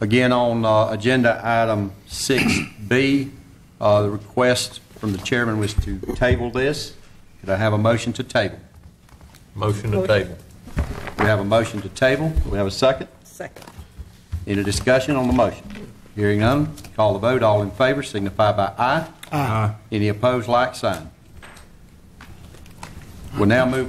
Again, on uh, agenda item 6B, uh, the request from the chairman was to table this. Could I have a motion to table? Motion to table. We have a motion to table. We have a second? Second. Any discussion on the motion? Hearing none, call the vote. All in favor signify by aye. Aye. Any opposed, like sign. We'll now move on.